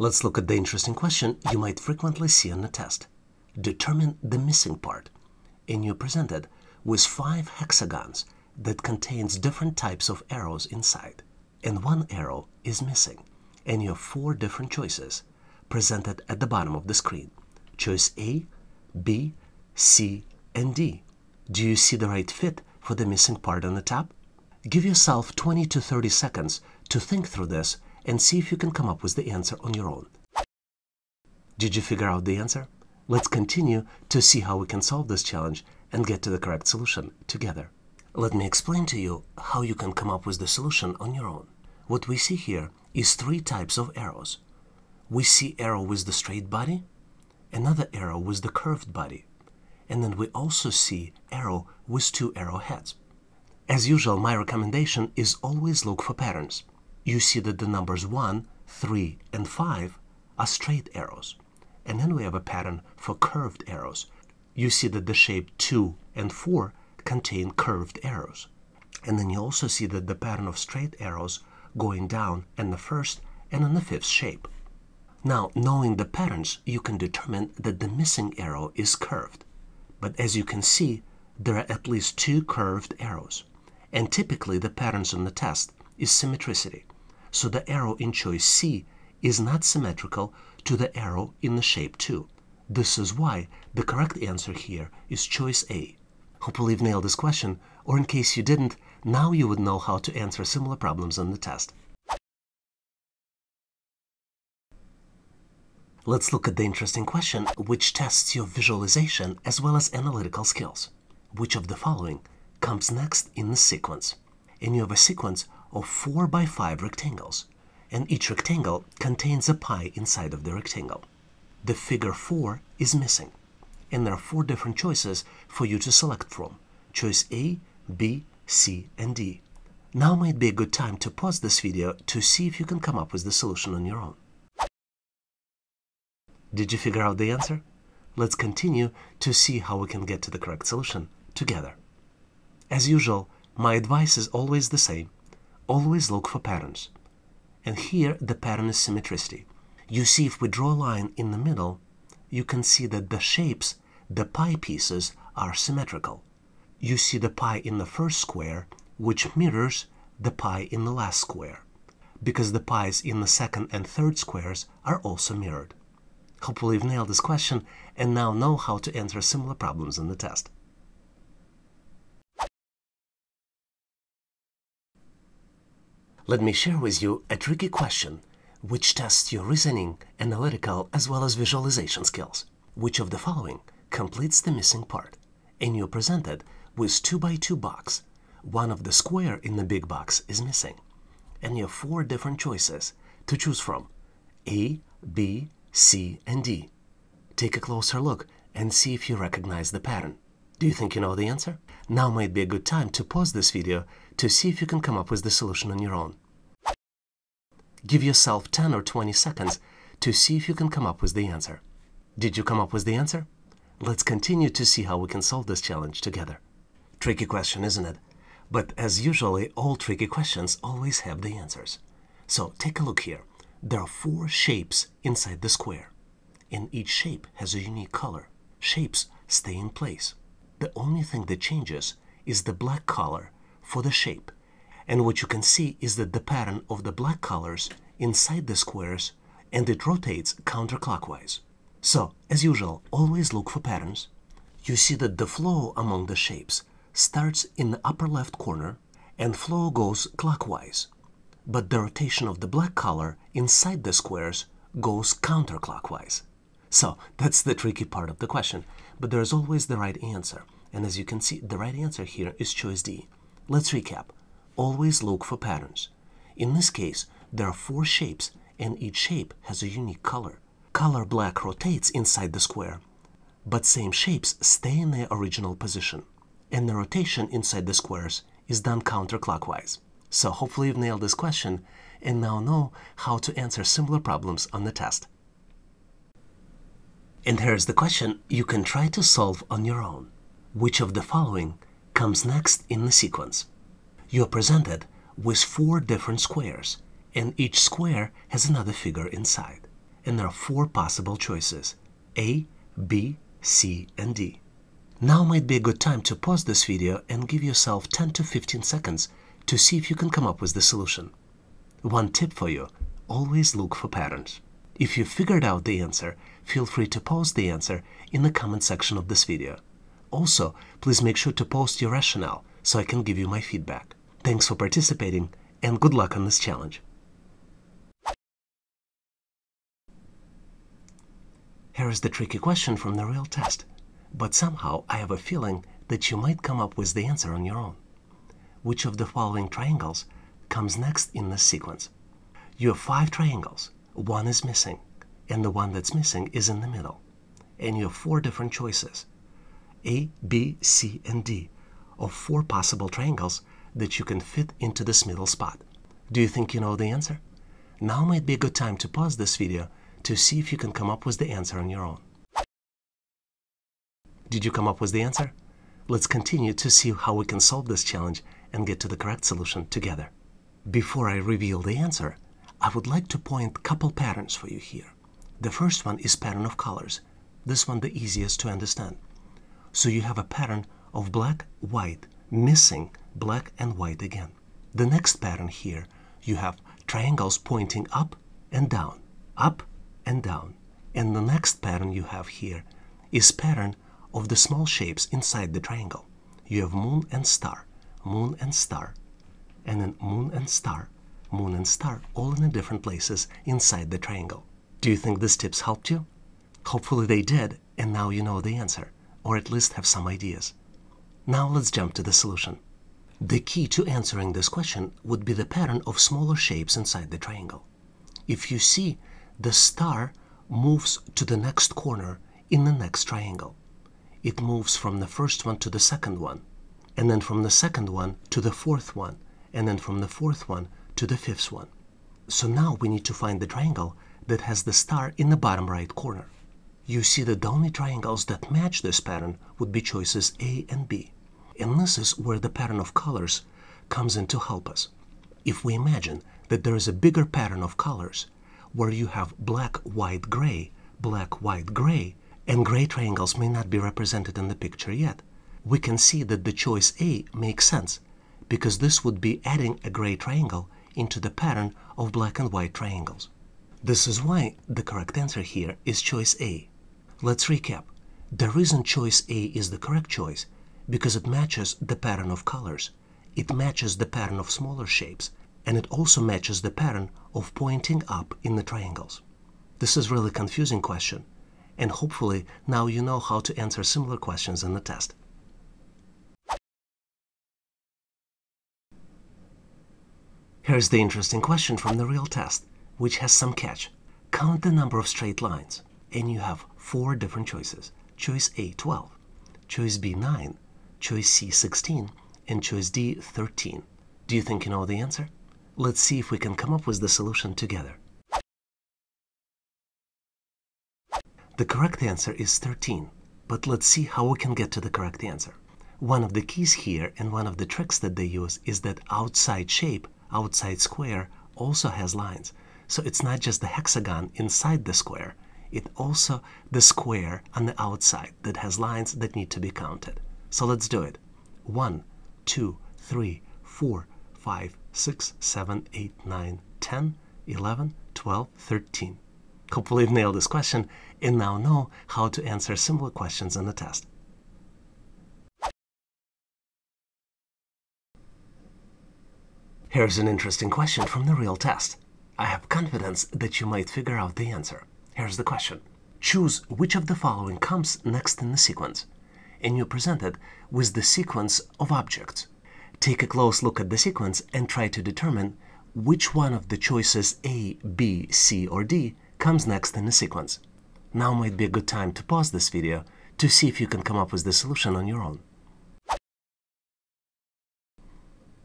Let's look at the interesting question you might frequently see on the test. Determine the missing part. And you're presented with five hexagons that contains different types of arrows inside. And one arrow is missing. And you have four different choices presented at the bottom of the screen. Choice A, B, C, and D. Do you see the right fit for the missing part on the top? Give yourself 20 to 30 seconds to think through this and see if you can come up with the answer on your own. Did you figure out the answer? Let's continue to see how we can solve this challenge and get to the correct solution together. Let me explain to you how you can come up with the solution on your own. What we see here is three types of arrows. We see arrow with the straight body, another arrow with the curved body, and then we also see arrow with two arrowheads. As usual, my recommendation is always look for patterns you see that the numbers 1, 3, and 5 are straight arrows. And then we have a pattern for curved arrows. You see that the shape 2 and 4 contain curved arrows. And then you also see that the pattern of straight arrows going down in the first and in the fifth shape. Now, knowing the patterns, you can determine that the missing arrow is curved. But as you can see, there are at least two curved arrows. And typically the patterns on the test is symmetricity. So the arrow in choice C is not symmetrical to the arrow in the shape 2. This is why the correct answer here is choice A. Hopefully you've nailed this question, or in case you didn't, now you would know how to answer similar problems on the test. Let's look at the interesting question, which tests your visualization as well as analytical skills. Which of the following comes next in the sequence? And you have a sequence of 4 by 5 rectangles, and each rectangle contains a pie inside of the rectangle. The figure 4 is missing, and there are four different choices for you to select from. Choice A, B, C, and D. Now might be a good time to pause this video to see if you can come up with the solution on your own. Did you figure out the answer? Let's continue to see how we can get to the correct solution together. As usual, my advice is always the same always look for patterns. And here the pattern is symmetricity. You see if we draw a line in the middle, you can see that the shapes, the pie pieces, are symmetrical. You see the pie in the first square, which mirrors the pie in the last square, because the pies in the second and third squares are also mirrored. Hopefully you've nailed this question and now know how to answer similar problems in the test. Let me share with you a tricky question which tests your reasoning, analytical, as well as visualization skills. Which of the following completes the missing part? And you're presented with 2 by 2 box. One of the square in the big box is missing. And you have four different choices to choose from. A, B, C, and D. Take a closer look and see if you recognize the pattern. Do you think you know the answer? Now might be a good time to pause this video to see if you can come up with the solution on your own. Give yourself 10 or 20 seconds to see if you can come up with the answer. Did you come up with the answer? Let's continue to see how we can solve this challenge together. Tricky question, isn't it? But as usually, all tricky questions always have the answers. So take a look here. There are four shapes inside the square, and each shape has a unique color. Shapes stay in place. The only thing that changes is the black color for the shape and what you can see is that the pattern of the black colors inside the squares and it rotates counterclockwise. So, as usual, always look for patterns. You see that the flow among the shapes starts in the upper left corner and flow goes clockwise. But the rotation of the black color inside the squares goes counterclockwise. So that's the tricky part of the question, but there's always the right answer. And as you can see, the right answer here is choice D. Let's recap always look for patterns. In this case, there are four shapes and each shape has a unique color. Color black rotates inside the square, but same shapes stay in their original position. And the rotation inside the squares is done counterclockwise. So hopefully you've nailed this question and now know how to answer similar problems on the test. And here's the question you can try to solve on your own. Which of the following comes next in the sequence? You're presented with four different squares, and each square has another figure inside. and there are four possible choices A, B, C, and D. Now might be a good time to pause this video and give yourself 10 to 15 seconds to see if you can come up with the solution. One tip for you, always look for patterns. If you figured out the answer, feel free to post the answer in the comment section of this video. Also, please make sure to post your rationale so I can give you my feedback. Thanks for participating and good luck on this challenge. Here is the tricky question from the real test, but somehow I have a feeling that you might come up with the answer on your own. Which of the following triangles comes next in this sequence? You have five triangles, one is missing, and the one that's missing is in the middle. And you have four different choices A, B, C, and D of four possible triangles that you can fit into this middle spot. Do you think you know the answer? Now might be a good time to pause this video to see if you can come up with the answer on your own. Did you come up with the answer? Let's continue to see how we can solve this challenge and get to the correct solution together. Before I reveal the answer, I would like to point couple patterns for you here. The first one is pattern of colors. This one the easiest to understand. So you have a pattern of black, white, missing black and white again. The next pattern here, you have triangles pointing up and down, up and down. And the next pattern you have here is pattern of the small shapes inside the triangle. You have moon and star, moon and star, and then moon and star, moon and star, all in different places inside the triangle. Do you think these tips helped you? Hopefully they did, and now you know the answer, or at least have some ideas. Now let's jump to the solution. The key to answering this question would be the pattern of smaller shapes inside the triangle. If you see the star moves to the next corner in the next triangle. It moves from the first one to the second one, and then from the second one to the fourth one, and then from the fourth one to the fifth one. So now we need to find the triangle that has the star in the bottom right corner. You see that the only triangles that match this pattern would be choices A and B. And this is where the pattern of colors comes in to help us. If we imagine that there is a bigger pattern of colors where you have black, white, gray, black, white, gray, and gray triangles may not be represented in the picture yet. We can see that the choice A makes sense because this would be adding a gray triangle into the pattern of black and white triangles. This is why the correct answer here is choice A. Let's recap. The reason choice A is the correct choice because it matches the pattern of colors. It matches the pattern of smaller shapes and it also matches the pattern of pointing up in the triangles. This is really confusing question, and hopefully now you know how to answer similar questions in the test. Here's the interesting question from the real test, which has some catch. Count the number of straight lines, and you have four different choices. Choice A, 12, choice B, 9, choice C, 16, and choice D, 13. Do you think you know the answer? Let's see if we can come up with the solution together. The correct answer is 13, but let's see how we can get to the correct answer. One of the keys here and one of the tricks that they use is that outside shape, outside square, also has lines. So it's not just the hexagon inside the square, it also the square on the outside that has lines that need to be counted. So let's do it. 1, 2, 3, 4, 5, 6, 7, 8, 9, 10, 11, 12, 13. Hopefully you've nailed this question and now know how to answer similar questions in the test. Here's an interesting question from the real test. I have confidence that you might figure out the answer. Here's the question. Choose which of the following comes next in the sequence. And you're presented with the sequence of objects Take a close look at the sequence and try to determine which one of the choices A, B, C, or D comes next in the sequence. Now might be a good time to pause this video to see if you can come up with the solution on your own.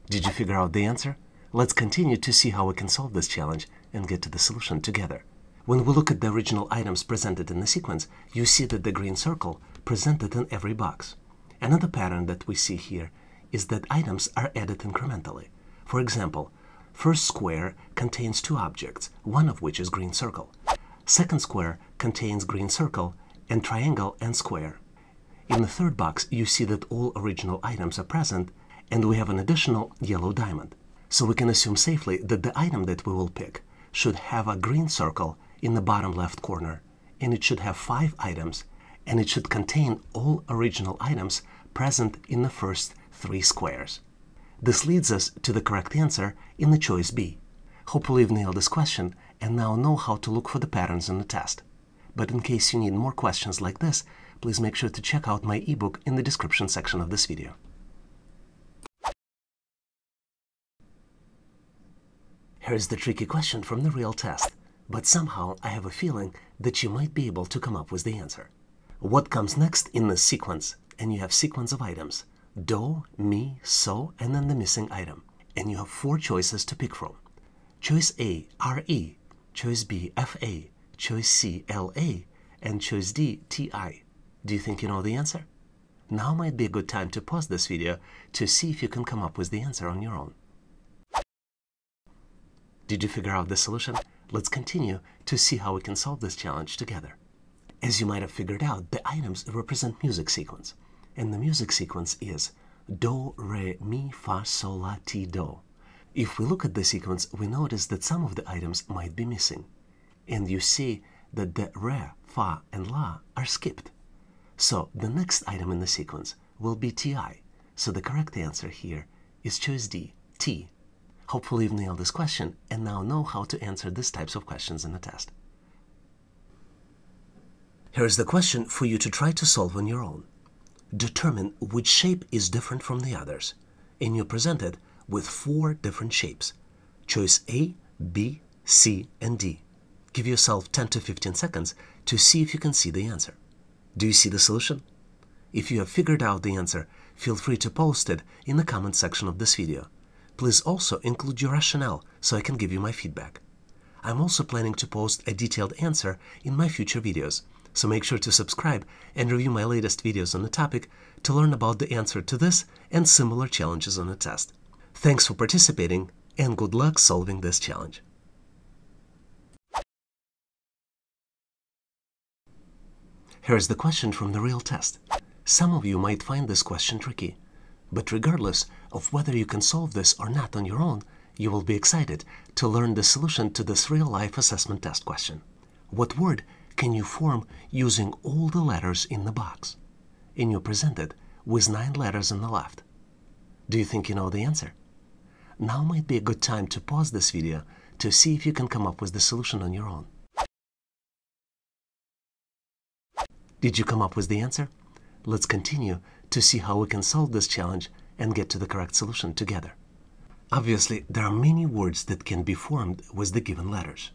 Did you figure out the answer? Let's continue to see how we can solve this challenge and get to the solution together. When we look at the original items presented in the sequence, you see that the green circle presented in every box. Another pattern that we see here is that items are added incrementally. For example, first square contains two objects, one of which is green circle. Second square contains green circle and triangle and square. In the third box, you see that all original items are present and we have an additional yellow diamond. So we can assume safely that the item that we will pick should have a green circle in the bottom left corner and it should have five items and it should contain all original items present in the first three squares. This leads us to the correct answer in the choice B. Hopefully you've nailed this question and now know how to look for the patterns in the test. But in case you need more questions like this, please make sure to check out my ebook in the description section of this video. Here's the tricky question from the real test, but somehow I have a feeling that you might be able to come up with the answer. What comes next in the sequence? And you have sequence of items. Do, mi, so, and then the missing item. And you have four choices to pick from. Choice A, RE. Choice B, FA. Choice C, LA. And choice D, TI. Do you think you know the answer? Now might be a good time to pause this video to see if you can come up with the answer on your own. Did you figure out the solution? Let's continue to see how we can solve this challenge together. As you might have figured out, the items represent music sequence. And the music sequence is Do, Re, Mi, Fa, Sol, La, Ti, Do. If we look at the sequence, we notice that some of the items might be missing. And you see that the Re, Fa, and La are skipped. So the next item in the sequence will be Ti. So the correct answer here is choice D, T. Hopefully you've nailed this question and now know how to answer these types of questions in the test. Here is the question for you to try to solve on your own. Determine which shape is different from the others, and you're presented with four different shapes. Choice A, B, C, and D. Give yourself 10 to 15 seconds to see if you can see the answer. Do you see the solution? If you have figured out the answer, feel free to post it in the comment section of this video. Please also include your rationale so I can give you my feedback. I'm also planning to post a detailed answer in my future videos, so make sure to subscribe and review my latest videos on the topic to learn about the answer to this and similar challenges on the test. Thanks for participating and good luck solving this challenge. Here's the question from the real test. Some of you might find this question tricky, but regardless of whether you can solve this or not on your own, you will be excited to learn the solution to this real-life assessment test question. What word can you form using all the letters in the box? And you're presented with nine letters on the left. Do you think you know the answer? Now might be a good time to pause this video to see if you can come up with the solution on your own. Did you come up with the answer? Let's continue to see how we can solve this challenge and get to the correct solution together. Obviously, there are many words that can be formed with the given letters.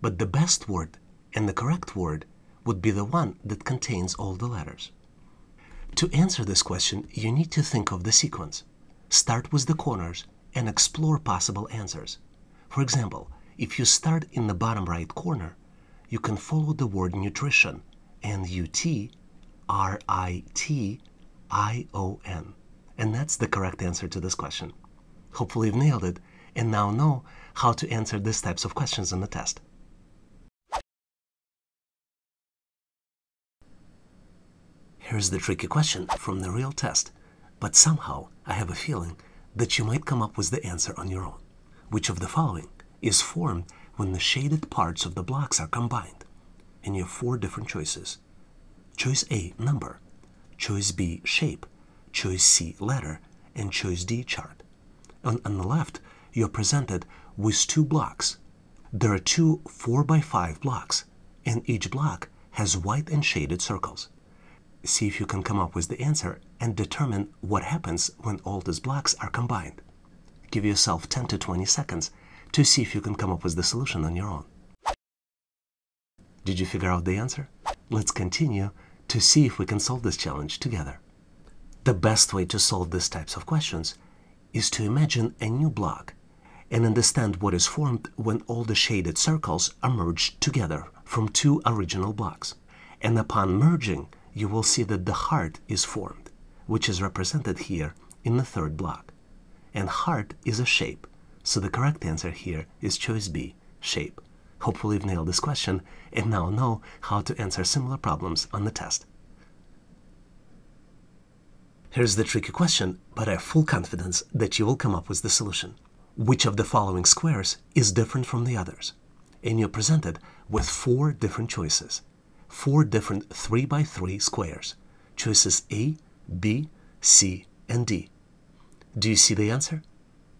But the best word and the correct word would be the one that contains all the letters. To answer this question, you need to think of the sequence. Start with the corners and explore possible answers. For example, if you start in the bottom right corner, you can follow the word nutrition, N-U-T-R-I-T-I-O-N. And that's the correct answer to this question. Hopefully you've nailed it and now know how to answer these types of questions on the test. Here's the tricky question from the real test, but somehow I have a feeling that you might come up with the answer on your own. Which of the following is formed when the shaded parts of the blocks are combined? And you have four different choices. Choice A, number. Choice B, shape. Choice C, letter. And choice D, chart. On, on the left, you're presented with two blocks. There are two 4 by 5 blocks, and each block has white and shaded circles see if you can come up with the answer and determine what happens when all these blocks are combined. Give yourself 10 to 20 seconds to see if you can come up with the solution on your own. Did you figure out the answer? Let's continue to see if we can solve this challenge together. The best way to solve these types of questions is to imagine a new block and understand what is formed when all the shaded circles are merged together from two original blocks. And upon merging, you will see that the heart is formed, which is represented here in the third block. And heart is a shape, so the correct answer here is choice B, shape. Hopefully you've nailed this question and now know how to answer similar problems on the test. Here's the tricky question, but I have full confidence that you will come up with the solution. Which of the following squares is different from the others? And you're presented with four different choices. Four different 3 by 3 squares. Choices A, B, C, and D. Do you see the answer?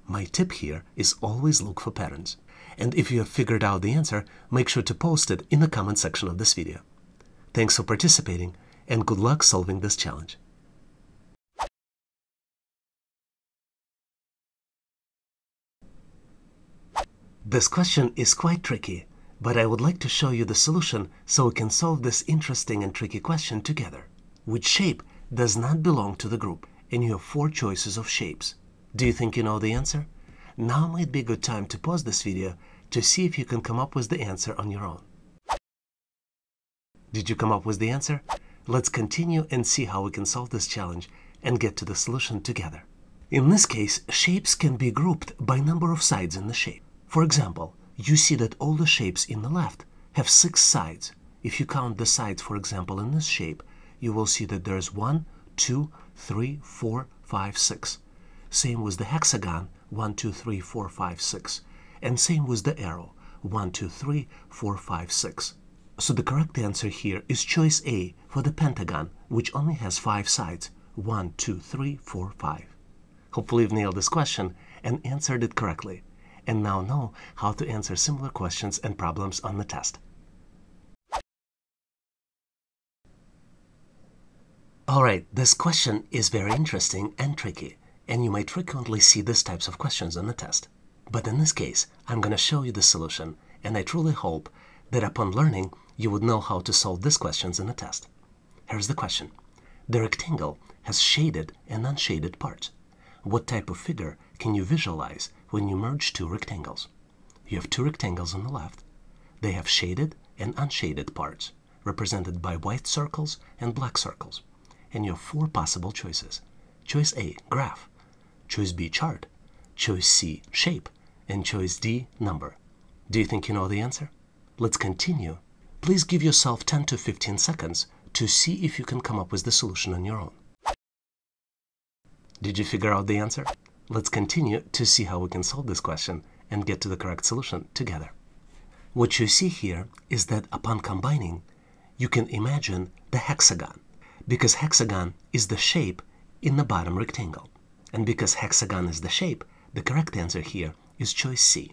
My tip here is always look for patterns. And if you have figured out the answer, make sure to post it in the comment section of this video. Thanks for participating and good luck solving this challenge. This question is quite tricky, but I would like to show you the solution so we can solve this interesting and tricky question together. Which shape does not belong to the group? And you have four choices of shapes. Do you think you know the answer? Now might be a good time to pause this video to see if you can come up with the answer on your own. Did you come up with the answer? Let's continue and see how we can solve this challenge and get to the solution together. In this case, shapes can be grouped by number of sides in the shape. For example, you see that all the shapes in the left have six sides. If you count the sides, for example, in this shape, you will see that there's one, two, three, four, five, six. Same with the hexagon, 1, 2, 3, 4, 5, 6. And same with the arrow, 1, 2, 3, 4, 5, 6. So the correct answer here is choice A for the pentagon, which only has 5 sides, 1, 2, 3, 4, 5. Hopefully you've nailed this question and answered it correctly, and now know how to answer similar questions and problems on the test. Alright, this question is very interesting and tricky and you might frequently see these types of questions on the test. But in this case, I'm going to show you the solution, and I truly hope that upon learning, you would know how to solve these questions in the test. Here's the question. The rectangle has shaded and unshaded parts. What type of figure can you visualize when you merge two rectangles? You have two rectangles on the left. They have shaded and unshaded parts, represented by white circles and black circles. And you have four possible choices. Choice A, graph. Choice B, chart. Choice C, shape. And choice D, number. Do you think you know the answer? Let's continue. Please give yourself 10 to 15 seconds to see if you can come up with the solution on your own. Did you figure out the answer? Let's continue to see how we can solve this question and get to the correct solution together. What you see here is that upon combining, you can imagine the hexagon, because hexagon is the shape in the bottom rectangle. And because hexagon is the shape, the correct answer here is choice C.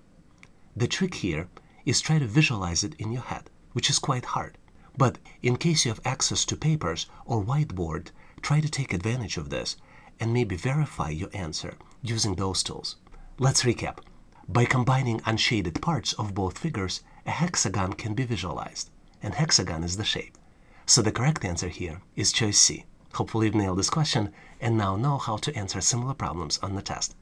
The trick here is try to visualize it in your head, which is quite hard. But in case you have access to papers or whiteboard, try to take advantage of this and maybe verify your answer using those tools. Let's recap. By combining unshaded parts of both figures, a hexagon can be visualized, and hexagon is the shape. So the correct answer here is choice C. Hopefully you've nailed this question and now know how to answer similar problems on the test.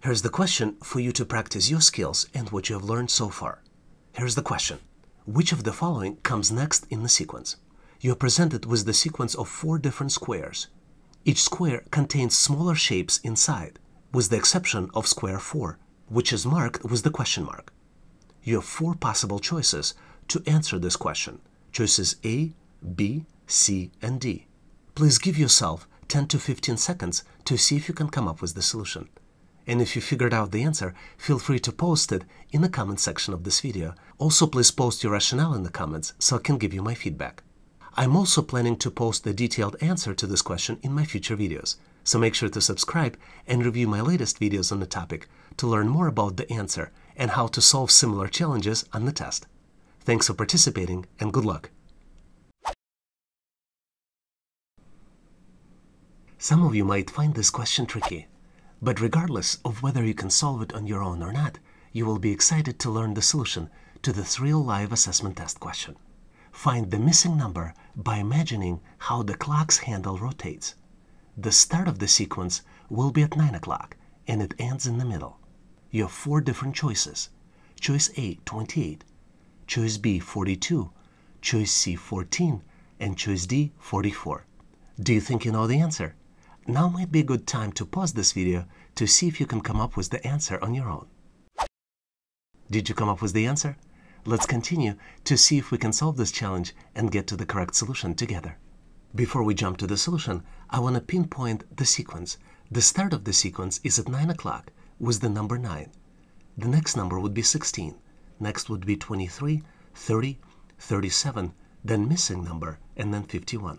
Here's the question for you to practice your skills and what you have learned so far. Here's the question. Which of the following comes next in the sequence? You are presented with the sequence of four different squares. Each square contains smaller shapes inside, with the exception of square 4, which is marked with the question mark. You have four possible choices to answer this question. Choices A, B, C, and D. Please give yourself 10 to 15 seconds to see if you can come up with the solution. And if you figured out the answer, feel free to post it in the comment section of this video. Also, please post your rationale in the comments so I can give you my feedback. I'm also planning to post the detailed answer to this question in my future videos, so make sure to subscribe and review my latest videos on the topic to learn more about the answer and how to solve similar challenges on the test. Thanks for participating and good luck! Some of you might find this question tricky, but regardless of whether you can solve it on your own or not, you will be excited to learn the solution to this real live assessment test question. Find the missing number by imagining how the clock's handle rotates. The start of the sequence will be at 9 o'clock and it ends in the middle. You have four different choices. Choice A, 28. Choice B, 42. Choice C, 14. And choice D, 44. Do you think you know the answer? Now might be a good time to pause this video to see if you can come up with the answer on your own. Did you come up with the answer? Let's continue to see if we can solve this challenge and get to the correct solution together. Before we jump to the solution, I want to pinpoint the sequence. The start of the sequence is at 9 o'clock with the number 9. The next number would be 16. Next would be 23, 30, 37, then missing number, and then 51.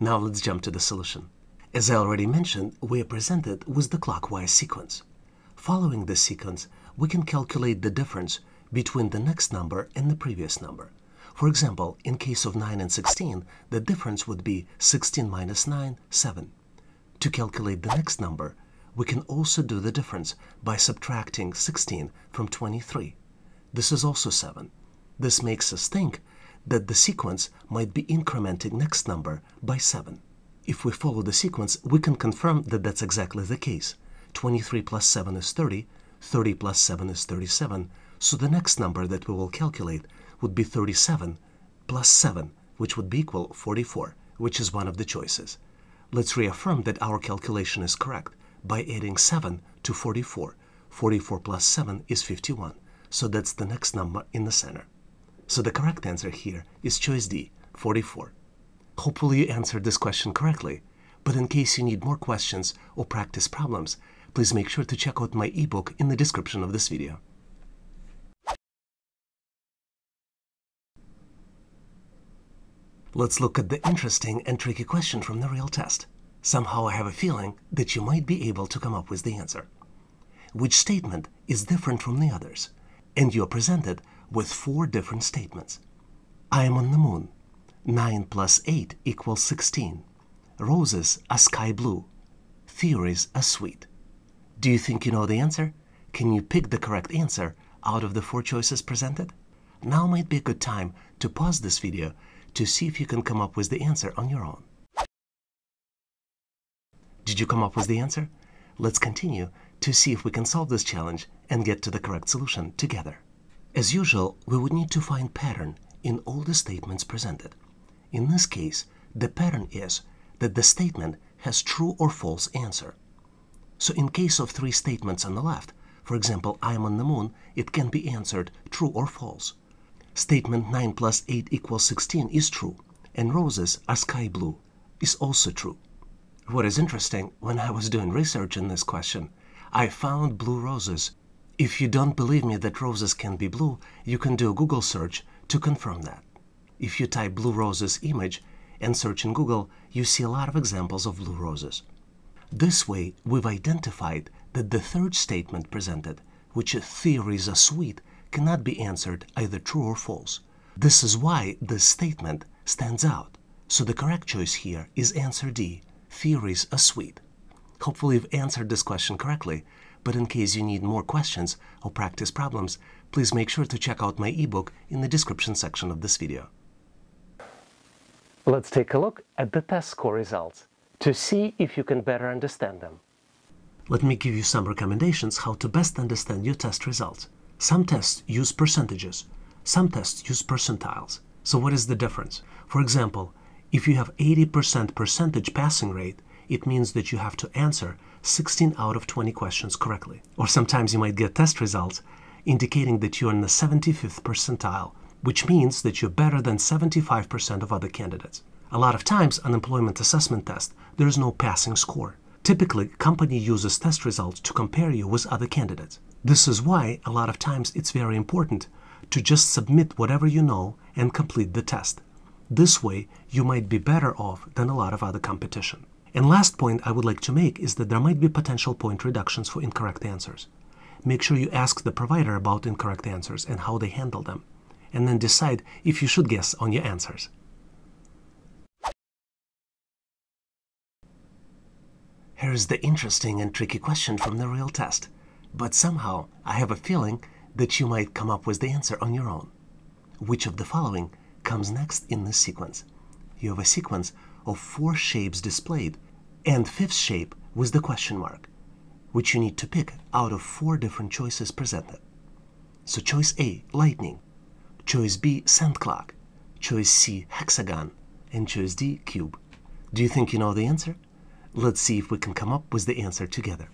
Now let's jump to the solution. As I already mentioned, we are presented with the clockwise sequence. Following this sequence, we can calculate the difference between the next number and the previous number. For example, in case of 9 and 16, the difference would be 16 minus 9, 7. To calculate the next number, we can also do the difference by subtracting 16 from 23. This is also 7. This makes us think that the sequence might be incrementing next number by 7. If we follow the sequence, we can confirm that that's exactly the case. 23 plus 7 is 30, 30 plus 7 is 37, so the next number that we will calculate would be 37 plus 7, which would be equal 44, which is one of the choices. Let's reaffirm that our calculation is correct by adding 7 to 44. 44 plus 7 is 51, so that's the next number in the center. So the correct answer here is choice D, 44. Hopefully you answered this question correctly, but in case you need more questions or practice problems, please make sure to check out my ebook in the description of this video. Let's look at the interesting and tricky question from the real test. Somehow I have a feeling that you might be able to come up with the answer. Which statement is different from the others? And you're presented with four different statements. I am on the moon. 9 plus 8 equals 16. Roses are sky blue. Theories are sweet. Do you think you know the answer? Can you pick the correct answer out of the four choices presented? Now might be a good time to pause this video to see if you can come up with the answer on your own. Did you come up with the answer? Let's continue to see if we can solve this challenge and get to the correct solution together. As usual, we would need to find pattern in all the statements presented. In this case, the pattern is that the statement has true or false answer. So in case of three statements on the left, for example, I am on the moon, it can be answered true or false. Statement 9 plus 8 equals 16 is true, and roses are sky blue is also true. What is interesting, when I was doing research in this question, I found blue roses. If you don't believe me that roses can be blue, you can do a Google search to confirm that. If you type blue roses image and search in Google, you see a lot of examples of blue roses. This way, we've identified that the third statement presented, which is theories are sweet, cannot be answered either true or false. This is why this statement stands out. So the correct choice here is answer D, theories are sweet. Hopefully you've answered this question correctly, but in case you need more questions or practice problems, please make sure to check out my ebook in the description section of this video. Let's take a look at the test score results to see if you can better understand them. Let me give you some recommendations how to best understand your test results. Some tests use percentages, some tests use percentiles. So what is the difference? For example, if you have 80% percentage passing rate, it means that you have to answer 16 out of 20 questions correctly. Or sometimes you might get test results indicating that you're in the 75th percentile, which means that you're better than 75% of other candidates. A lot of times on employment assessment test, there is no passing score. Typically, company uses test results to compare you with other candidates. This is why a lot of times it's very important to just submit whatever you know and complete the test. This way, you might be better off than a lot of other competition. And last point I would like to make is that there might be potential point reductions for incorrect answers. Make sure you ask the provider about incorrect answers and how they handle them, and then decide if you should guess on your answers. Here's the interesting and tricky question from the real test. But somehow, I have a feeling that you might come up with the answer on your own. Which of the following comes next in this sequence? You have a sequence of four shapes displayed, and fifth shape with the question mark, which you need to pick out of four different choices presented. So choice A, lightning, choice B, sand clock, choice C, hexagon, and choice D, cube. Do you think you know the answer? Let's see if we can come up with the answer together.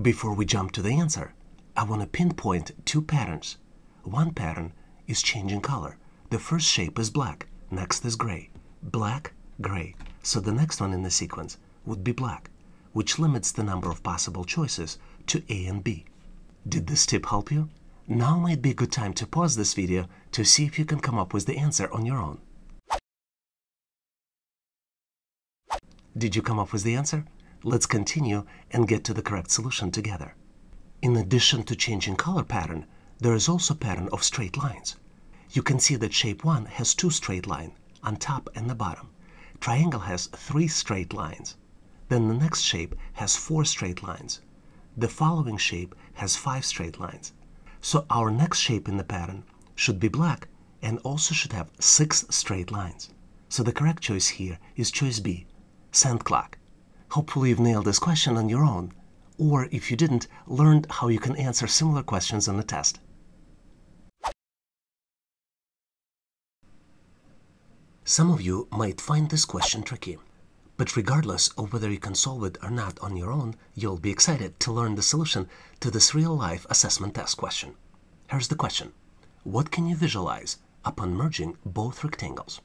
Before we jump to the answer, I want to pinpoint two patterns. one pattern is changing color. The first shape is black, next is gray. Black, gray. So the next one in the sequence would be black, which limits the number of possible choices to A and B. Did this tip help you? Now might be a good time to pause this video to see if you can come up with the answer on your own. Did you come up with the answer? Let's continue and get to the correct solution together. In addition to changing color pattern, there is also pattern of straight lines. You can see that shape 1 has two straight lines, on top and the bottom. Triangle has three straight lines. Then the next shape has four straight lines. The following shape has five straight lines. So our next shape in the pattern should be black and also should have six straight lines. So the correct choice here is choice B, sand clock. Hopefully you've nailed this question on your own, or if you didn't, learned how you can answer similar questions on the test. Some of you might find this question tricky, but regardless of whether you can solve it or not on your own, you'll be excited to learn the solution to this real-life assessment test question. Here's the question. What can you visualize upon merging both rectangles?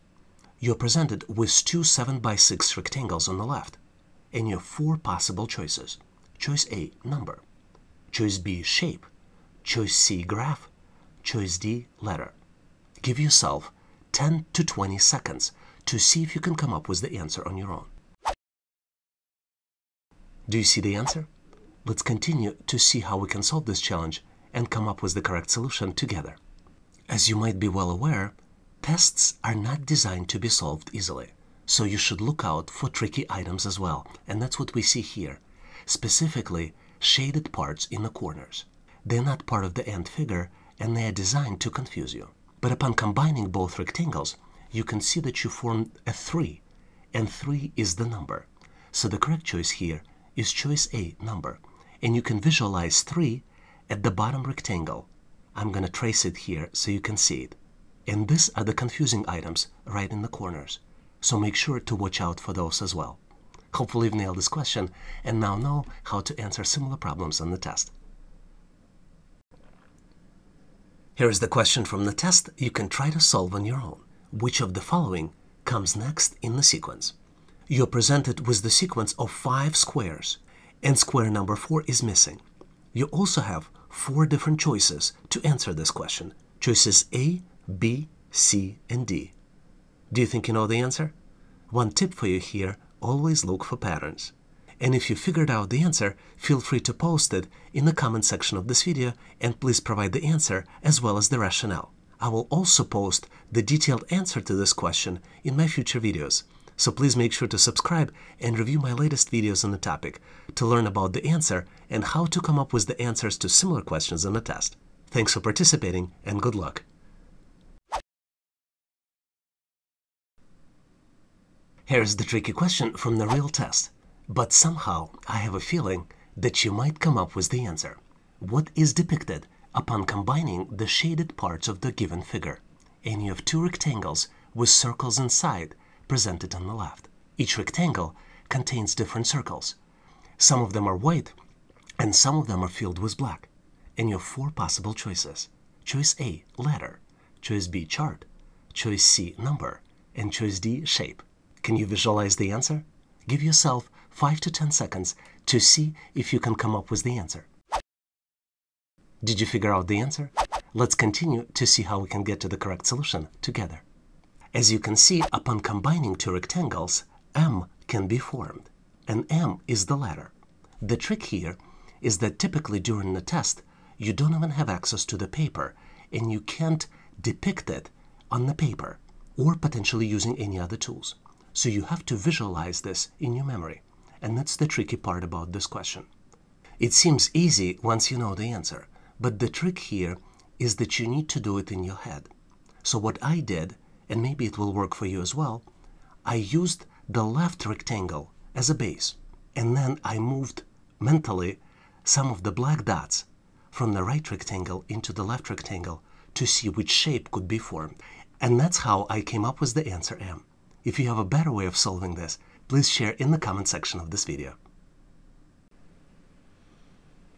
You're presented with two 7 by 6 rectangles on the left, and you have four possible choices. Choice A, number. Choice B, shape. Choice C, graph. Choice D, letter. Give yourself 10 to 20 seconds to see if you can come up with the answer on your own. Do you see the answer? Let's continue to see how we can solve this challenge and come up with the correct solution together. As you might be well aware, tests are not designed to be solved easily, so you should look out for tricky items as well, and that's what we see here specifically shaded parts in the corners. They're not part of the end figure and they are designed to confuse you. But upon combining both rectangles, you can see that you form a 3, and 3 is the number. So the correct choice here is choice A, number. And you can visualize 3 at the bottom rectangle. I'm going to trace it here so you can see it. And these are the confusing items right in the corners. So make sure to watch out for those as well. Hopefully you've nailed this question and now know how to answer similar problems on the test. Here is the question from the test you can try to solve on your own. Which of the following comes next in the sequence? You're presented with the sequence of five squares, and square number four is missing. You also have four different choices to answer this question. Choices A, B, C, and D. Do you think you know the answer? One tip for you here always look for patterns. And if you figured out the answer, feel free to post it in the comment section of this video and please provide the answer as well as the rationale. I will also post the detailed answer to this question in my future videos. So please make sure to subscribe and review my latest videos on the topic to learn about the answer and how to come up with the answers to similar questions on the test. Thanks for participating and good luck. Here's the tricky question from the real test. But somehow I have a feeling that you might come up with the answer. What is depicted upon combining the shaded parts of the given figure? And you have two rectangles with circles inside presented on the left. Each rectangle contains different circles. Some of them are white and some of them are filled with black. And you have four possible choices. Choice A, letter. Choice B, chart. Choice C, number. And choice D, shape. Can you visualize the answer? Give yourself 5 to 10 seconds to see if you can come up with the answer. Did you figure out the answer? Let's continue to see how we can get to the correct solution together. As you can see, upon combining two rectangles, M can be formed, and M is the letter. The trick here is that typically during the test, you don't even have access to the paper, and you can't depict it on the paper, or potentially using any other tools. So you have to visualize this in your memory. And that's the tricky part about this question. It seems easy once you know the answer, but the trick here is that you need to do it in your head. So what I did, and maybe it will work for you as well, I used the left rectangle as a base, and then I moved mentally some of the black dots from the right rectangle into the left rectangle to see which shape could be formed. And that's how I came up with the answer M. If you have a better way of solving this, please share in the comment section of this video.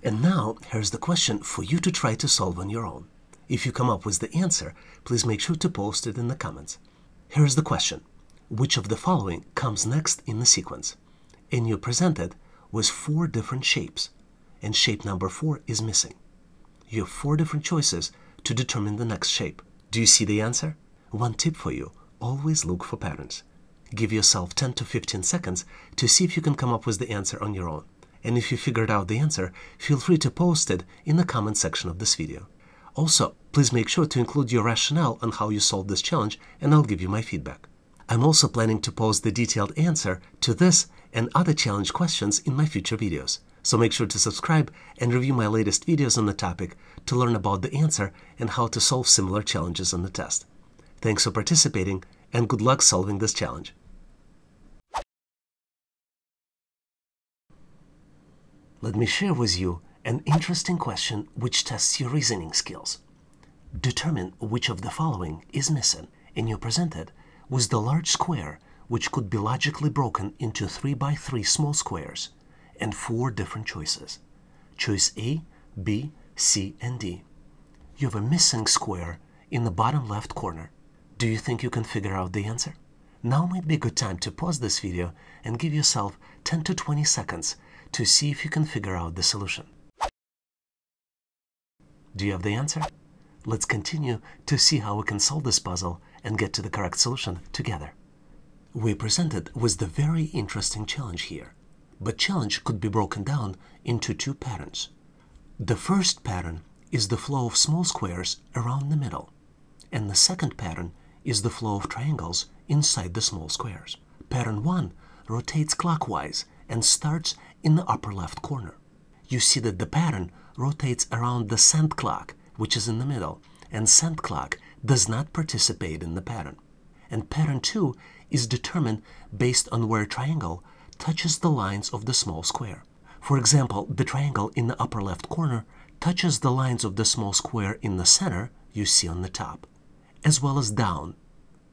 And now, here's the question for you to try to solve on your own. If you come up with the answer, please make sure to post it in the comments. Here is the question. Which of the following comes next in the sequence? And you're presented with four different shapes, and shape number four is missing. You have four different choices to determine the next shape. Do you see the answer? One tip for you, always look for patterns. Give yourself 10 to 15 seconds to see if you can come up with the answer on your own. And if you figured out the answer, feel free to post it in the comment section of this video. Also, please make sure to include your rationale on how you solved this challenge and I'll give you my feedback. I'm also planning to post the detailed answer to this and other challenge questions in my future videos. So make sure to subscribe and review my latest videos on the topic to learn about the answer and how to solve similar challenges on the test. Thanks for participating and good luck solving this challenge. Let me share with you an interesting question which tests your reasoning skills. Determine which of the following is missing and you're presented with the large square which could be logically broken into 3 by 3 small squares and four different choices. Choice A, B, C, and D. You have a missing square in the bottom left corner. Do you think you can figure out the answer? Now might be a good time to pause this video and give yourself 10 to 20 seconds to see if you can figure out the solution. Do you have the answer? Let's continue to see how we can solve this puzzle and get to the correct solution together. We're presented with the very interesting challenge here. But challenge could be broken down into two patterns. The first pattern is the flow of small squares around the middle, and the second pattern is the flow of triangles inside the small squares. Pattern 1 rotates clockwise and starts in the upper left corner. You see that the pattern rotates around the cent clock, which is in the middle, and cent clock does not participate in the pattern. And pattern 2 is determined based on where triangle touches the lines of the small square. For example, the triangle in the upper left corner touches the lines of the small square in the center you see on the top, as well as down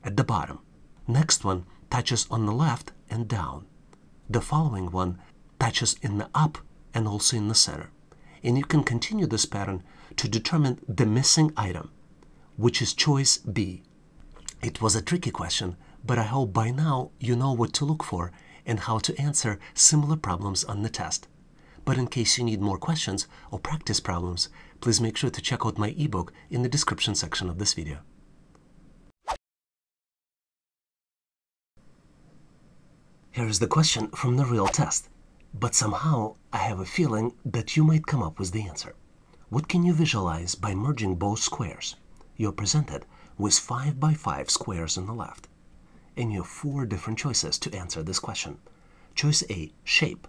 at the bottom. Next one touches on the left and down. The following one touches in the up and also in the center. And you can continue this pattern to determine the missing item, which is choice B. It was a tricky question, but I hope by now you know what to look for and how to answer similar problems on the test. But in case you need more questions or practice problems, please make sure to check out my ebook in the description section of this video. Here is the question from the real test, but somehow I have a feeling that you might come up with the answer. What can you visualize by merging both squares? You're presented with 5 by 5 squares on the left and you have four different choices to answer this question. Choice A, shape.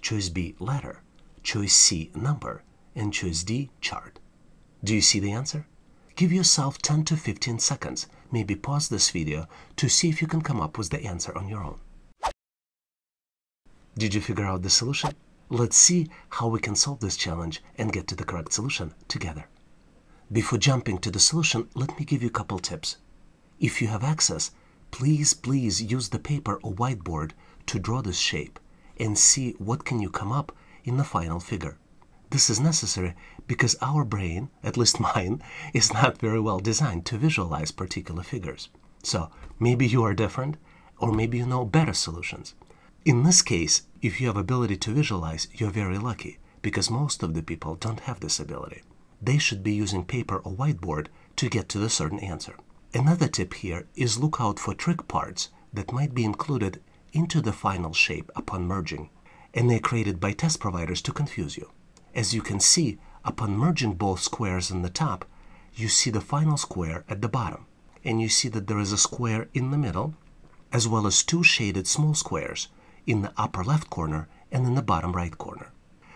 Choice B, letter. Choice C, number. And choice D, chart. Do you see the answer? Give yourself 10 to 15 seconds, maybe pause this video to see if you can come up with the answer on your own. Did you figure out the solution? Let's see how we can solve this challenge and get to the correct solution together. Before jumping to the solution, let me give you a couple tips. If you have access, Please, please use the paper or whiteboard to draw this shape and see what can you come up in the final figure. This is necessary because our brain, at least mine, is not very well designed to visualize particular figures. So maybe you are different or maybe you know better solutions. In this case, if you have ability to visualize, you're very lucky because most of the people don't have this ability. They should be using paper or whiteboard to get to the certain answer. Another tip here is look out for trick parts that might be included into the final shape upon merging, and they're created by test providers to confuse you. As you can see, upon merging both squares in the top, you see the final square at the bottom, and you see that there is a square in the middle, as well as two shaded small squares in the upper left corner and in the bottom right corner.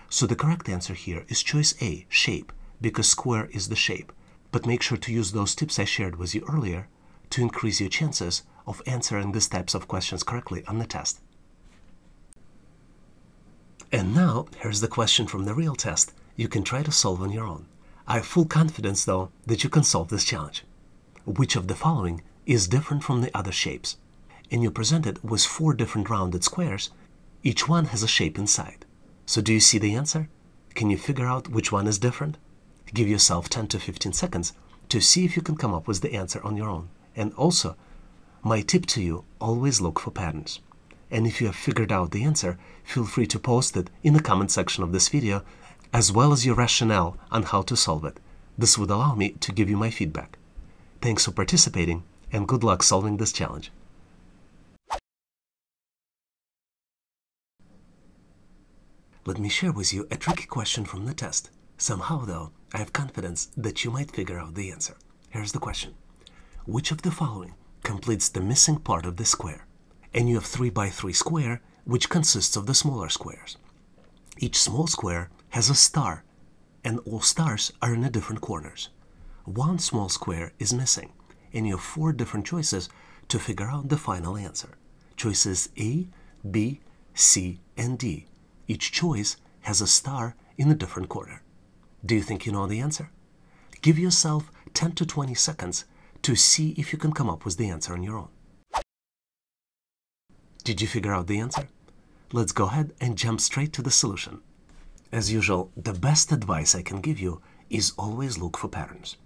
So the correct answer here is choice A, shape, because square is the shape, but make sure to use those tips I shared with you earlier to increase your chances of answering these types of questions correctly on the test. And now, here's the question from the real test you can try to solve on your own. I have full confidence, though, that you can solve this challenge. Which of the following is different from the other shapes? And you're presented with four different rounded squares. Each one has a shape inside. So do you see the answer? Can you figure out which one is different? Give yourself 10 to 15 seconds to see if you can come up with the answer on your own. And also, my tip to you always look for patterns. And if you have figured out the answer, feel free to post it in the comment section of this video, as well as your rationale on how to solve it. This would allow me to give you my feedback. Thanks for participating, and good luck solving this challenge. Let me share with you a tricky question from the test. Somehow, though, I have confidence that you might figure out the answer. Here's the question. Which of the following completes the missing part of the square? And you have 3 by 3 square, which consists of the smaller squares. Each small square has a star, and all stars are in the different corners. One small square is missing, and you have four different choices to figure out the final answer. Choices A, B, C, and D. Each choice has a star in a different corner. Do you think you know the answer? Give yourself 10 to 20 seconds to see if you can come up with the answer on your own. Did you figure out the answer? Let's go ahead and jump straight to the solution. As usual, the best advice I can give you is always look for patterns.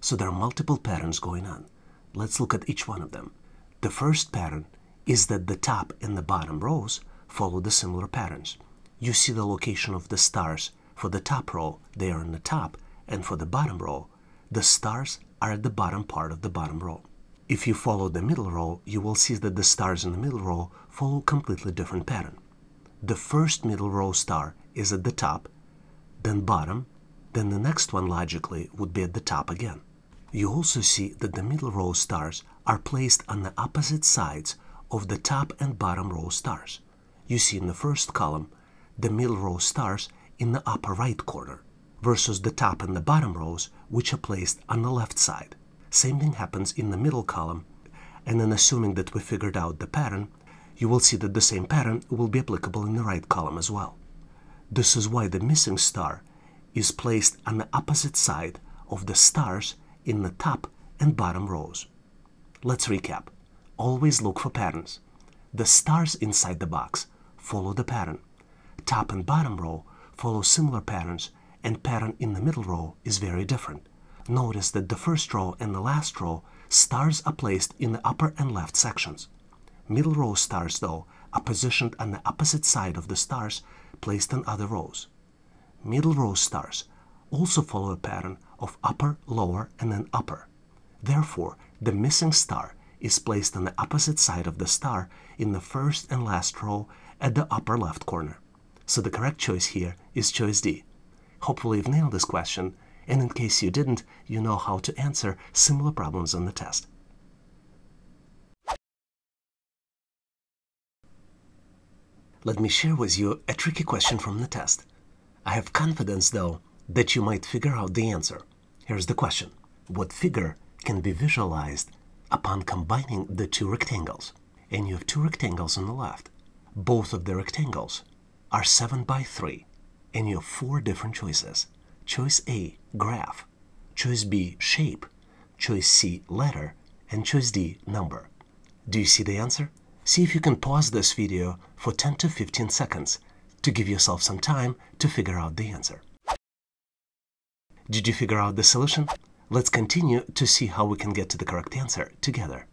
So there are multiple patterns going on. Let's look at each one of them. The first pattern is that the top and the bottom rows follow the similar patterns. You see the location of the stars. For the top row, they are in the top, and for the bottom row, the stars are at the bottom part of the bottom row. If you follow the middle row, you will see that the stars in the middle row follow a completely different pattern. The first middle row star is at the top, then bottom, then the next one logically would be at the top again. You also see that the middle row stars are placed on the opposite sides of the top and bottom row stars. You see in the first column the middle row stars in the upper right corner versus the top and the bottom rows which are placed on the left side. Same thing happens in the middle column and then assuming that we figured out the pattern you will see that the same pattern will be applicable in the right column as well. This is why the missing star is placed on the opposite side of the stars in the top and bottom rows. Let's recap. Always look for patterns. The stars inside the box follow the pattern. Top and bottom row follow similar patterns and pattern in the middle row is very different. Notice that the first row and the last row stars are placed in the upper and left sections. Middle row stars, though, are positioned on the opposite side of the stars placed on other rows. Middle row stars also follow a pattern of upper, lower, and then upper. Therefore, the missing star is placed on the opposite side of the star in the first and last row at the upper left corner. So the correct choice here is choice D. Hopefully you've nailed this question, and in case you didn't, you know how to answer similar problems on the test. Let me share with you a tricky question from the test. I have confidence, though, that you might figure out the answer. Here's the question. What figure can be visualized upon combining the two rectangles? And you have two rectangles on the left. Both of the rectangles are 7 by 3, and you have four different choices. Choice A, graph. Choice B, shape. Choice C, letter. And choice D, number. Do you see the answer? See if you can pause this video for 10 to 15 seconds to give yourself some time to figure out the answer. Did you figure out the solution? Let's continue to see how we can get to the correct answer together.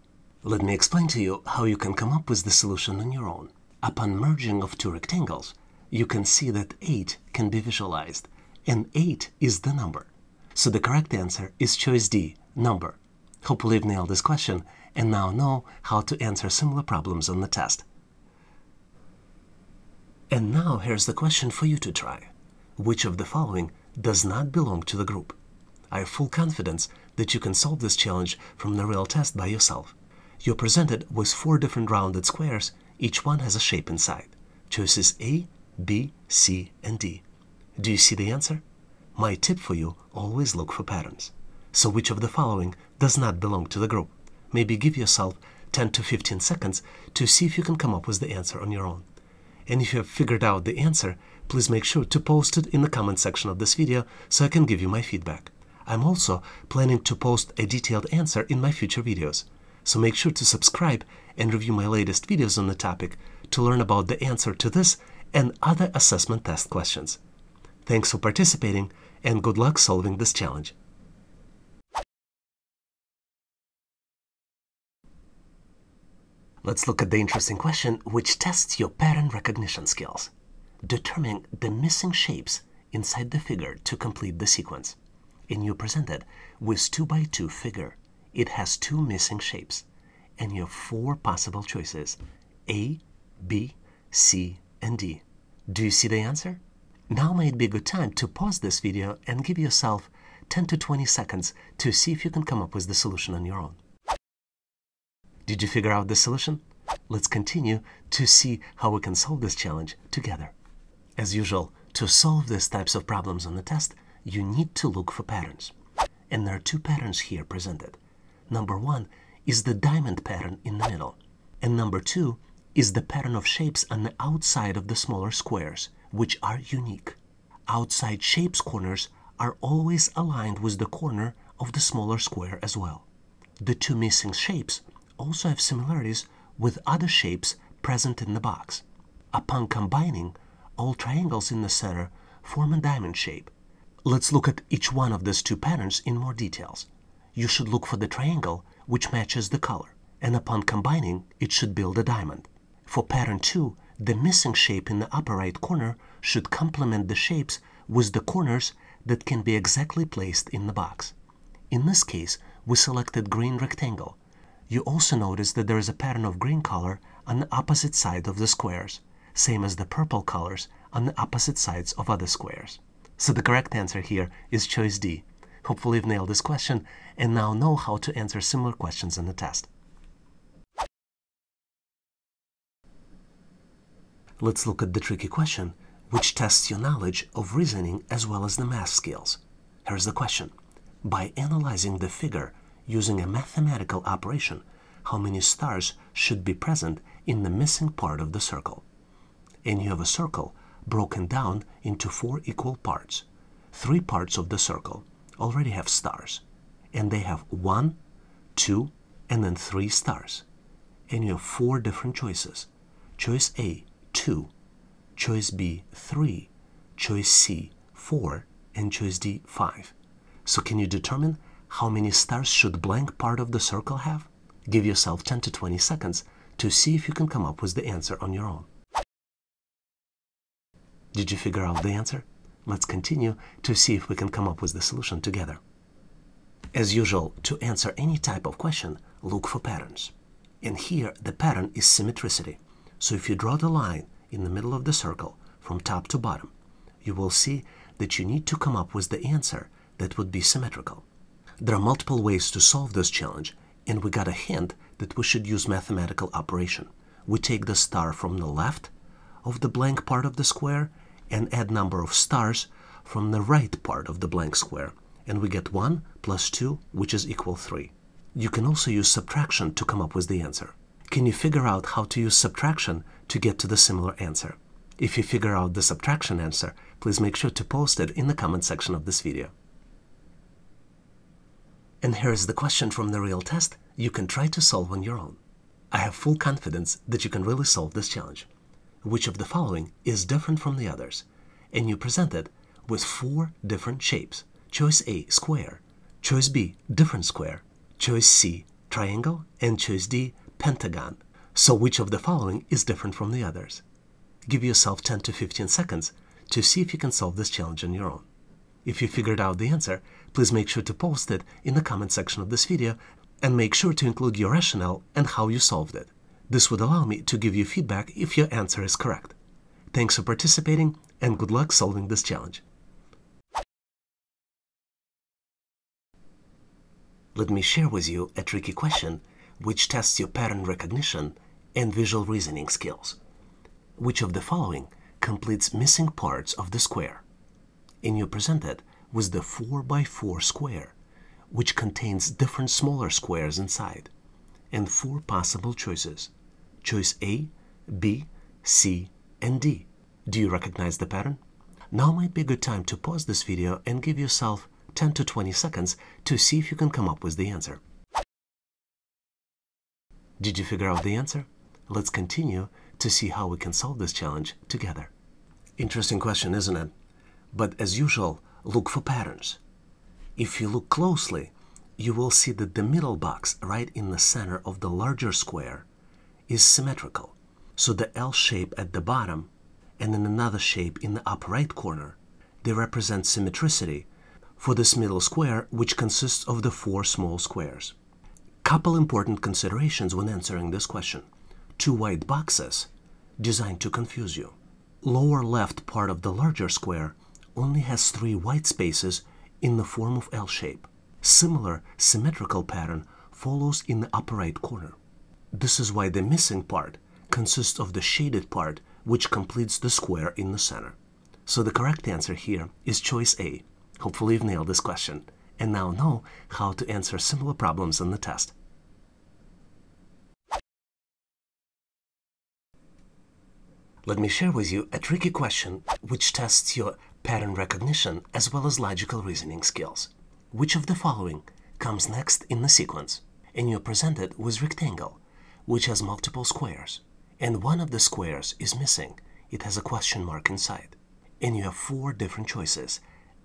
Let me explain to you how you can come up with the solution on your own. Upon merging of two rectangles, you can see that 8 can be visualized, and 8 is the number. So the correct answer is choice D, number. Hopefully you've nailed this question and now know how to answer similar problems on the test. And now here's the question for you to try. Which of the following does not belong to the group? I have full confidence that you can solve this challenge from the real test by yourself. You're presented with four different rounded squares, each one has a shape inside. Choices A, B, C, and D. Do you see the answer? My tip for you, always look for patterns. So which of the following does not belong to the group? Maybe give yourself 10 to 15 seconds to see if you can come up with the answer on your own. And if you have figured out the answer, please make sure to post it in the comment section of this video so I can give you my feedback. I'm also planning to post a detailed answer in my future videos. So make sure to subscribe and review my latest videos on the topic to learn about the answer to this and other assessment test questions. Thanks for participating and good luck solving this challenge. Let's look at the interesting question which tests your pattern recognition skills. Determine the missing shapes inside the figure to complete the sequence. And you presented with 2x2 two, 2 figure. It has two missing shapes. And you have four possible choices A, B, C, and D. Do you see the answer? Now might be a good time to pause this video and give yourself 10 to 20 seconds to see if you can come up with the solution on your own. Did you figure out the solution? Let's continue to see how we can solve this challenge together. As usual, to solve these types of problems on the test, you need to look for patterns. And there are two patterns here presented. Number one is the diamond pattern in the middle. And number two is the pattern of shapes on the outside of the smaller squares, which are unique. Outside shapes corners are always aligned with the corner of the smaller square as well. The two missing shapes also have similarities with other shapes present in the box. Upon combining, all triangles in the center form a diamond shape. Let's look at each one of these two patterns in more details. You should look for the triangle which matches the color, and upon combining, it should build a diamond. For pattern 2, the missing shape in the upper right corner should complement the shapes with the corners that can be exactly placed in the box. In this case, we selected green rectangle, you also notice that there is a pattern of green color on the opposite side of the squares, same as the purple colors on the opposite sides of other squares. So the correct answer here is choice D. Hopefully you've nailed this question and now know how to answer similar questions in the test. Let's look at the tricky question, which tests your knowledge of reasoning as well as the math skills. Here's the question. By analyzing the figure using a mathematical operation how many stars should be present in the missing part of the circle. And you have a circle broken down into four equal parts. Three parts of the circle already have stars, and they have one, two, and then three stars. And you have four different choices. Choice A, 2. Choice B, 3. Choice C, 4. And choice D, 5. So can you determine how many stars should blank part of the circle have? Give yourself 10 to 20 seconds to see if you can come up with the answer on your own. Did you figure out the answer? Let's continue to see if we can come up with the solution together. As usual, to answer any type of question, look for patterns. And here, the pattern is symmetricity. So if you draw the line in the middle of the circle from top to bottom, you will see that you need to come up with the answer that would be symmetrical. There are multiple ways to solve this challenge, and we got a hint that we should use mathematical operation. We take the star from the left of the blank part of the square and add number of stars from the right part of the blank square, and we get 1 plus 2, which is equal 3. You can also use subtraction to come up with the answer. Can you figure out how to use subtraction to get to the similar answer? If you figure out the subtraction answer, please make sure to post it in the comment section of this video. And here is the question from the real test you can try to solve on your own. I have full confidence that you can really solve this challenge. Which of the following is different from the others? And you present it with four different shapes. Choice A, square. Choice B, different square. Choice C, triangle. And choice D, pentagon. So which of the following is different from the others? Give yourself 10 to 15 seconds to see if you can solve this challenge on your own. If you figured out the answer, please make sure to post it in the comment section of this video and make sure to include your rationale and how you solved it. This would allow me to give you feedback if your answer is correct. Thanks for participating and good luck solving this challenge. Let me share with you a tricky question which tests your pattern recognition and visual reasoning skills. Which of the following completes missing parts of the square? And you presented with the 4 by 4 square, which contains different smaller squares inside, and four possible choices. Choice A, B, C, and D. Do you recognize the pattern? Now might be a good time to pause this video and give yourself 10 to 20 seconds to see if you can come up with the answer. Did you figure out the answer? Let's continue to see how we can solve this challenge together. Interesting question, isn't it? But as usual, look for patterns. If you look closely, you will see that the middle box right in the center of the larger square is symmetrical. So the L shape at the bottom and then another shape in the upper right corner, they represent symmetricity for this middle square which consists of the four small squares. Couple important considerations when answering this question. Two white boxes designed to confuse you. Lower left part of the larger square only has three white spaces in the form of L shape. Similar symmetrical pattern follows in the upper right corner. This is why the missing part consists of the shaded part which completes the square in the center. So the correct answer here is choice A. Hopefully you've nailed this question and now know how to answer similar problems on the test. Let me share with you a tricky question which tests your pattern recognition as well as logical reasoning skills. Which of the following comes next in the sequence? And you're presented with rectangle, which has multiple squares. And one of the squares is missing. It has a question mark inside. And you have four different choices,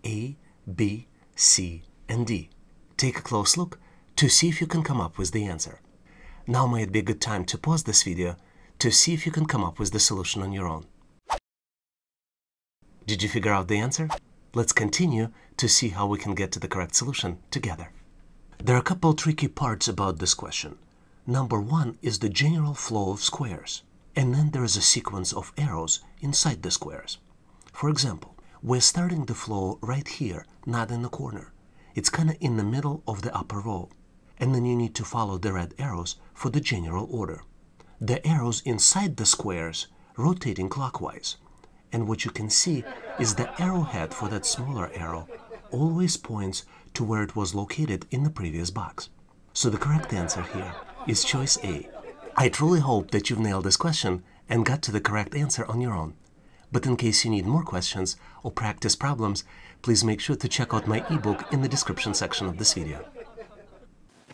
A, B, C, and D. Take a close look to see if you can come up with the answer. Now might be a good time to pause this video to see if you can come up with the solution on your own. Did you figure out the answer? Let's continue to see how we can get to the correct solution together. There are a couple tricky parts about this question. Number one is the general flow of squares, and then there is a sequence of arrows inside the squares. For example, we're starting the flow right here, not in the corner. It's kind of in the middle of the upper row, and then you need to follow the red arrows for the general order the arrows inside the squares rotating clockwise. And what you can see is the arrowhead for that smaller arrow always points to where it was located in the previous box. So the correct answer here is choice A. I truly hope that you've nailed this question and got to the correct answer on your own. But in case you need more questions or practice problems, please make sure to check out my ebook in the description section of this video.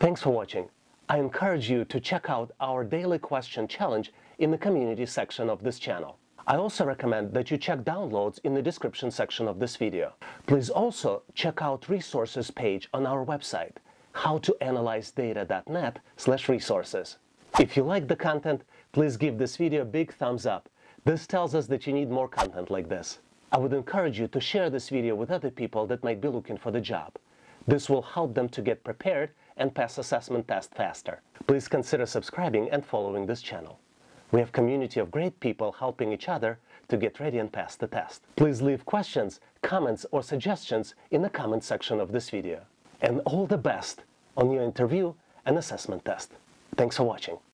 Thanks for watching. I encourage you to check out our daily question challenge in the community section of this channel. I also recommend that you check downloads in the description section of this video. Please also check out resources page on our website, howtoanalyzedata.net slash resources. If you like the content, please give this video a big thumbs up. This tells us that you need more content like this. I would encourage you to share this video with other people that might be looking for the job. This will help them to get prepared and pass assessment test faster. Please consider subscribing and following this channel. We have community of great people helping each other to get ready and pass the test. Please leave questions, comments or suggestions in the comment section of this video. And all the best on your interview and assessment test. Thanks for watching.